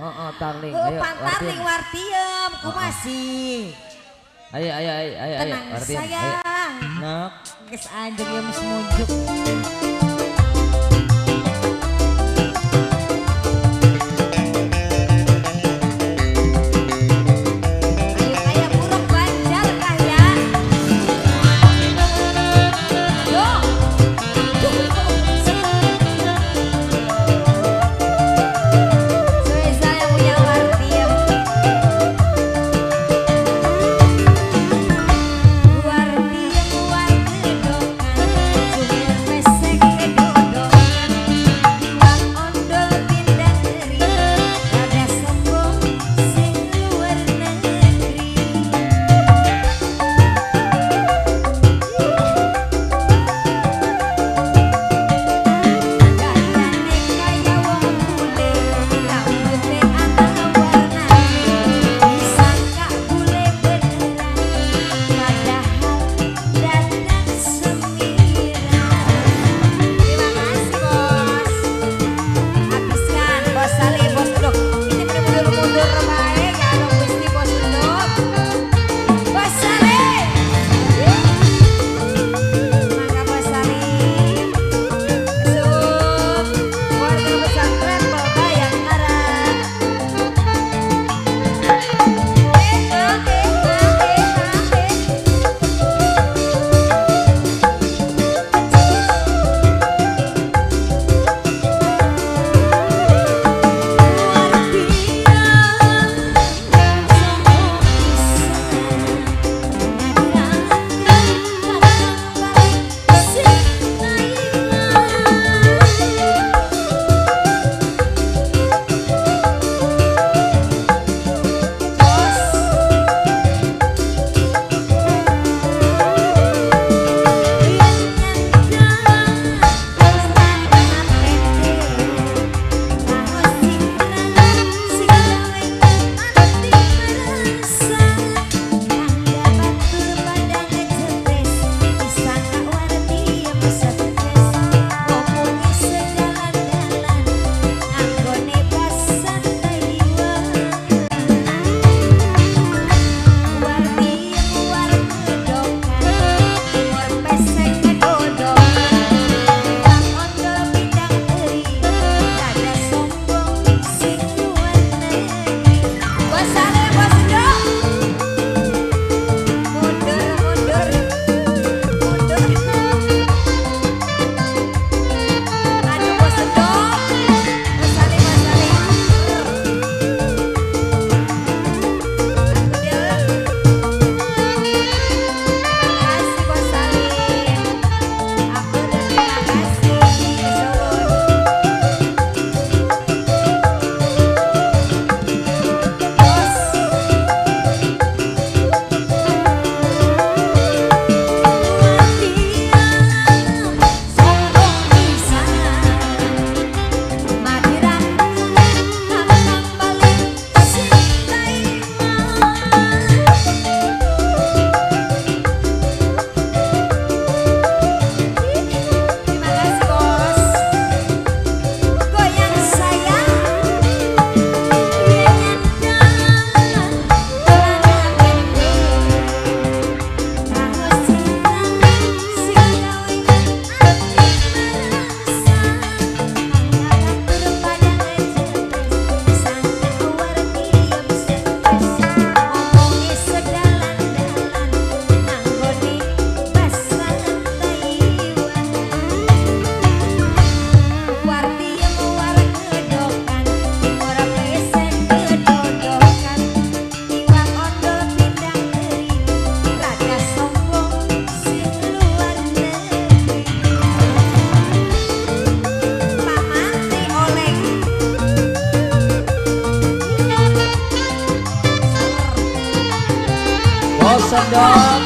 Oh, oh, tarling. Ayo, pantarling wartiem, ku masih. Ayo, ayo, ayo, ayo, ayo. Tenang sayang. Nak. Geus anjing yang semujuk. Set dog.